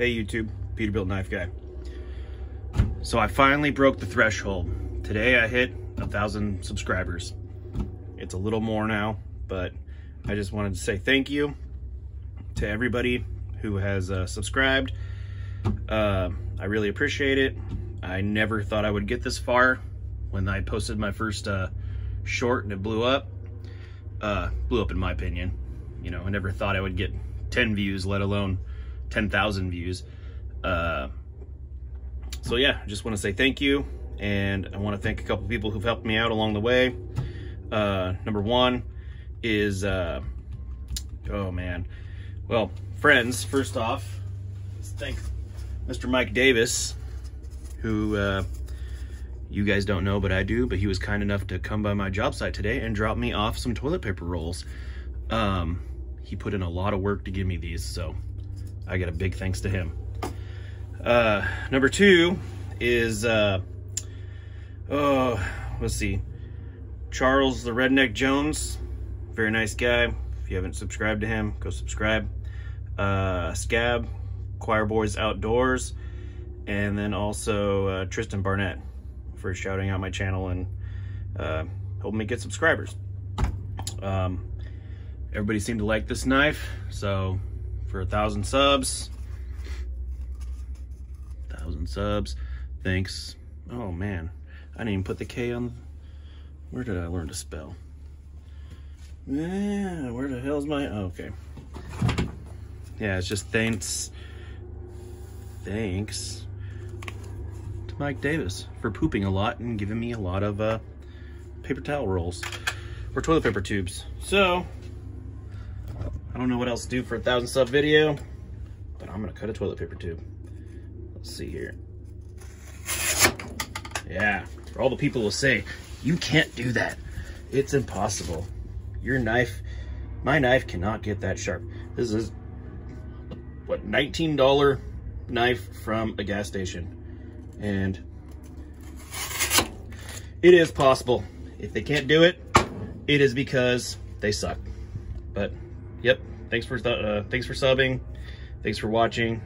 Hey YouTube, Peterbilt Knife Guy. So I finally broke the threshold. Today I hit a thousand subscribers. It's a little more now, but I just wanted to say thank you to everybody who has uh, subscribed. Uh, I really appreciate it. I never thought I would get this far when I posted my first uh, short and it blew up. Uh, blew up in my opinion. You know, I never thought I would get 10 views, let alone 10,000 views. Uh, so yeah, I just want to say thank you. And I want to thank a couple people who've helped me out along the way. Uh, number one is, uh, oh man, well, friends, first off, let's thank Mr. Mike Davis, who uh, you guys don't know, but I do, but he was kind enough to come by my job site today and drop me off some toilet paper rolls. Um, he put in a lot of work to give me these, so I get a big thanks to him. Uh, number two is, uh, oh, let's see, Charles the Redneck Jones. Very nice guy. If you haven't subscribed to him, go subscribe. Uh, Scab, Choir Boys Outdoors, and then also uh, Tristan Barnett for shouting out my channel and uh, helping me get subscribers. Um, everybody seemed to like this knife, so for a thousand subs, thousand subs, thanks. Oh man, I didn't even put the K on. Where did I learn to spell? Yeah, where the hell's my, oh, okay. Yeah, it's just thanks, thanks to Mike Davis for pooping a lot and giving me a lot of uh, paper towel rolls or toilet paper tubes. So, don't know what else to do for a thousand sub video, but I'm gonna cut a toilet paper tube. Let's see here. Yeah, for all the people will say, you can't do that. It's impossible. Your knife, my knife cannot get that sharp. This is, what, $19 knife from a gas station. And it is possible. If they can't do it, it is because they suck. But, yep, thanks for, uh, thanks for subbing. Thanks for watching.